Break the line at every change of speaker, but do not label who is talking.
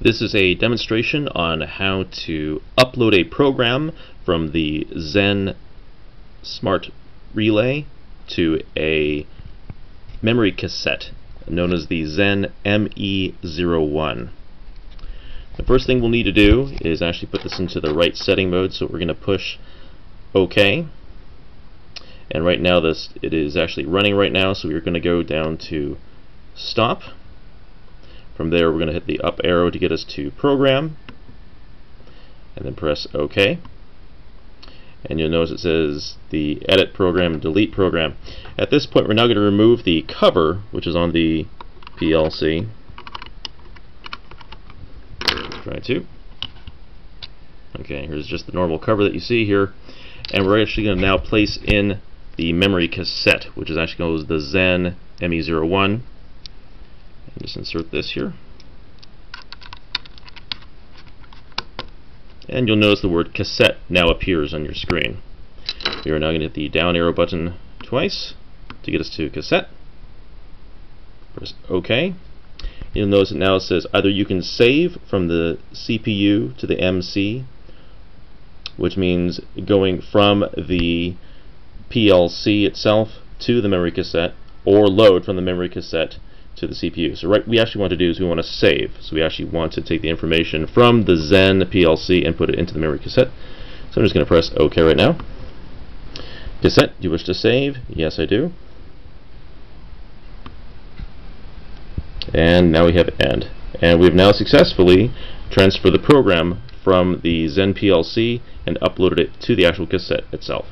This is a demonstration on how to upload a program from the Zen Smart Relay to a memory cassette known as the Zen ME01. The first thing we'll need to do is actually put this into the right setting mode so we're going to push OK and right now this it is actually running right now so we're going to go down to stop from there we're going to hit the up arrow to get us to program. And then press OK. And you'll notice it says the edit program and delete program. At this point we're now going to remove the cover which is on the PLC try to. Okay here's just the normal cover that you see here. And we're actually going to now place in the memory cassette, which is actually goes the Zen ME01. Just insert this here. And you'll notice the word cassette now appears on your screen. We are now going to hit the down arrow button twice to get us to cassette. Press OK. You'll notice it now says either you can save from the CPU to the MC, which means going from the PLC itself to the memory cassette or load from the memory cassette to the CPU. So right, we actually want to do is we want to save. So we actually want to take the information from the Zen PLC and put it into the memory cassette. So I'm just going to press OK right now. Cassette, do you wish to save? Yes, I do. And now we have end. And we've now successfully transferred the program from the Zen PLC and uploaded it to the actual cassette itself.